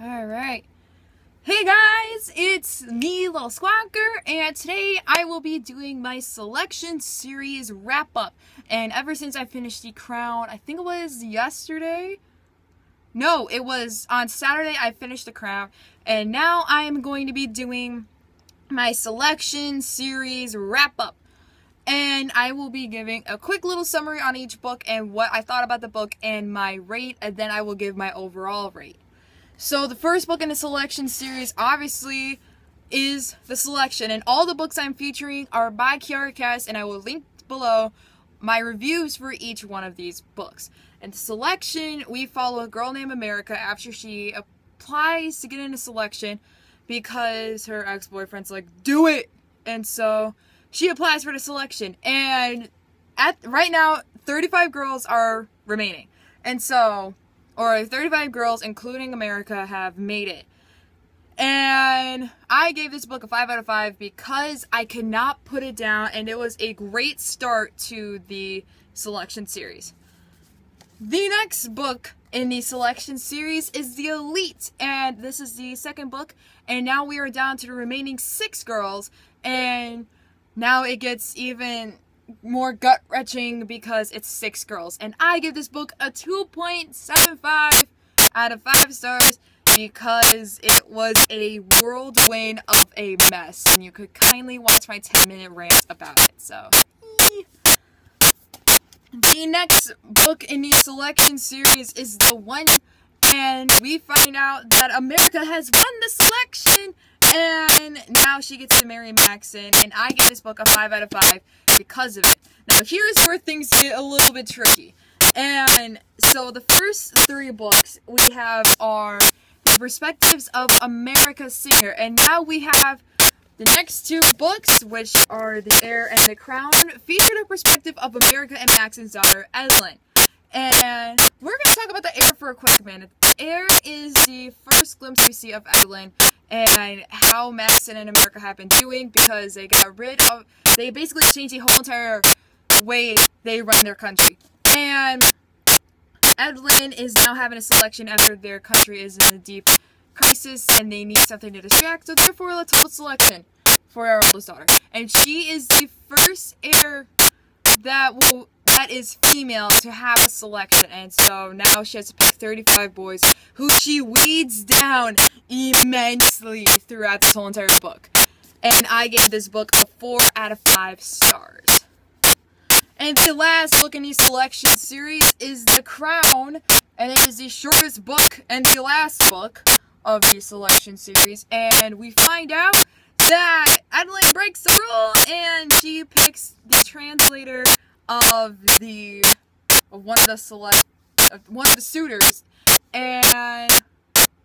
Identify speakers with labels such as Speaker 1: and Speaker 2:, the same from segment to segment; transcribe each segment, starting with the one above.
Speaker 1: Alright. Hey guys, it's me, Little Squonker, and today I will be doing my selection series wrap up. And ever since I finished The Crown, I think it was yesterday? No, it was on Saturday I finished The Crown, and now I am going to be doing my selection series wrap up. And I will be giving a quick little summary on each book and what I thought about the book and my rate, and then I will give my overall rate. So the first book in the selection series obviously is The Selection and all the books I'm featuring are by Kiera Cass and I will link below my reviews for each one of these books. And The Selection, we follow a girl named America after she applies to get into Selection because her ex-boyfriend's like, do it! And so she applies for the Selection and at right now 35 girls are remaining. And so or 35 girls, including America, have made it. And I gave this book a 5 out of 5 because I could not put it down, and it was a great start to the selection series. The next book in the selection series is The Elite, and this is the second book, and now we are down to the remaining six girls, and now it gets even more gut wrenching because it's six girls. And I give this book a 2.75 out of 5 stars because it was a whirlwind of a mess. And you could kindly watch my 10 minute rant about it. So. The next book in the selection series is The One, and we find out that America has won the selection and now she gets to marry Maxon, and I give this book a 5 out of 5 because of it. Now, here's where things get a little bit tricky. And so the first three books we have are the perspectives of America Singer, and now we have the next two books, which are The Heir and The Crown, feature the perspective of America and Maxon's daughter, Evelyn. And we're going to talk about The Heir for a quick minute. Heir is the first glimpse we see of Evelyn and how Maxon and America have been doing because they got rid of, they basically changed the whole entire way they run their country. And Evelyn is now having a selection after their country is in a deep crisis and they need something to distract, so therefore let's hold selection for our oldest daughter. And she is the first heir that will that is female to have a selection. And so now she has to pick 35 boys who she weeds down immensely throughout this whole entire book. And I gave this book a 4 out of 5 stars. And the last book in the selection series is The Crown, and it is the shortest book and the last book of the selection series. And we find out of the of one of the select of one of the suitors, and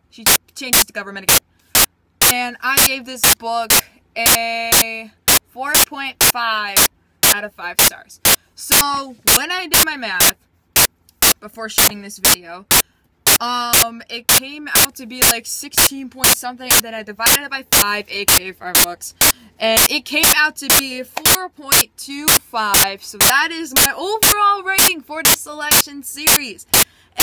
Speaker 1: she changes the government again. And I gave this book a 4.5 out of 5 stars. So, when I did my math before shooting this video, um, it came out to be like 16 point something, and then I divided it by 5, aka 5 bucks. And it came out to be 4.25, so that is my overall rating for the selection series.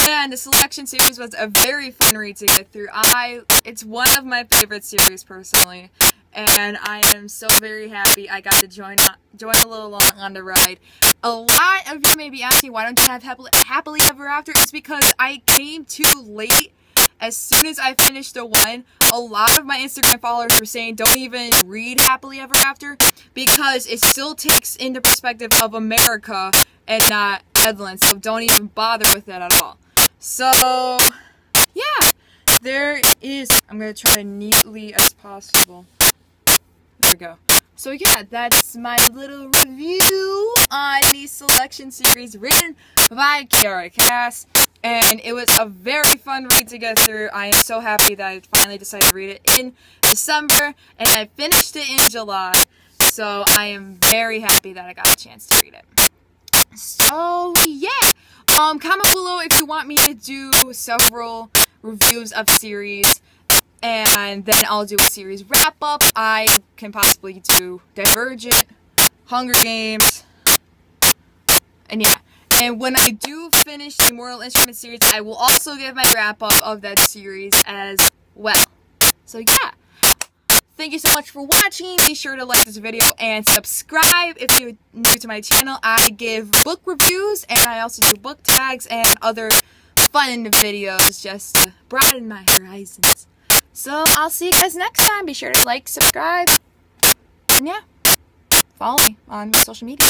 Speaker 1: And the selection series was a very fun read to get through. I, it's one of my favorite series personally and I am so very happy I got to join join a little along on the ride. A lot of you may be asking why don't you have happily, happily ever after? It's because I came too late. As soon as I finished the one, a lot of my Instagram followers were saying don't even read happily ever after because it still takes into perspective of America and not Evelyn. So don't even bother with that at all. So yeah, there is. I'm gonna try neatly as possible we go. So yeah, that's my little review on the selection series written by Kiera Cass. And it was a very fun read to get through. I am so happy that I finally decided to read it in December. And I finished it in July. So I am very happy that I got a chance to read it. So yeah. Um, comment below if you want me to do several reviews of series and then I'll do a series wrap up. I can possibly do Divergent, Hunger Games, and yeah. And when I do finish the Mortal Instrument series, I will also give my wrap up of that series as well. So yeah. Thank you so much for watching. Be sure to like this video and subscribe if you're new to my channel. I give book reviews and I also do book tags and other fun videos just to broaden my horizons. So I'll see you guys next time. Be sure to like, subscribe, and yeah, follow me on my social media.